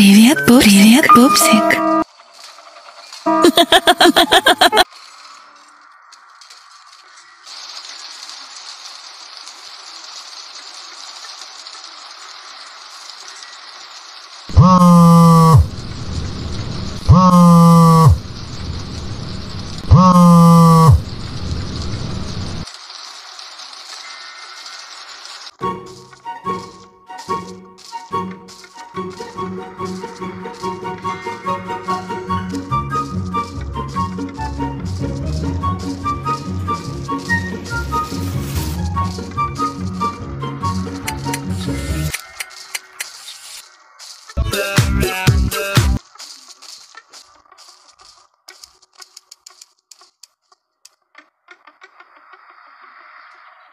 Привет, пуп. Привет, пупсик.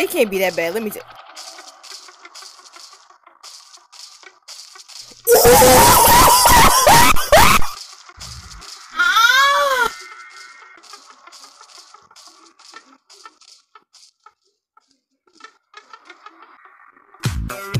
It can't be that bad. Let me tell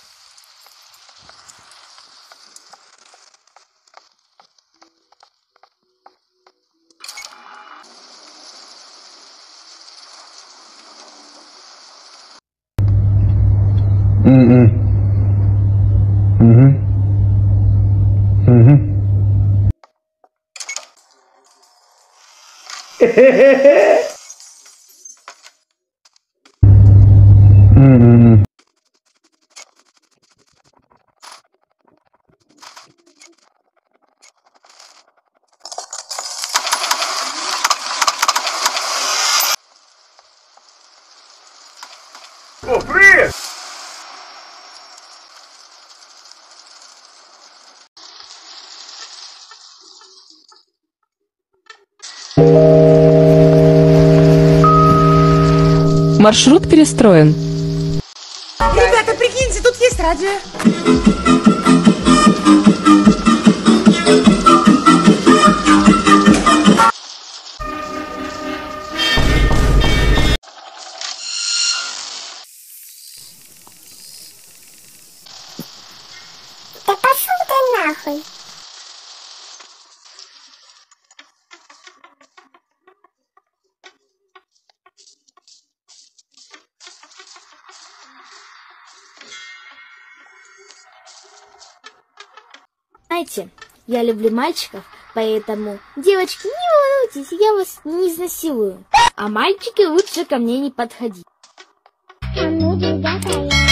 hum. Oh, please! Маршрут перестроен. Ребята, прикиньте, тут есть радио. Да пошел ты нахуй. знаете, я люблю мальчиков, поэтому, девочки, не волнуйтесь, я вас не изнасилую. А мальчики лучше ко мне не подходить. А ну, девятая.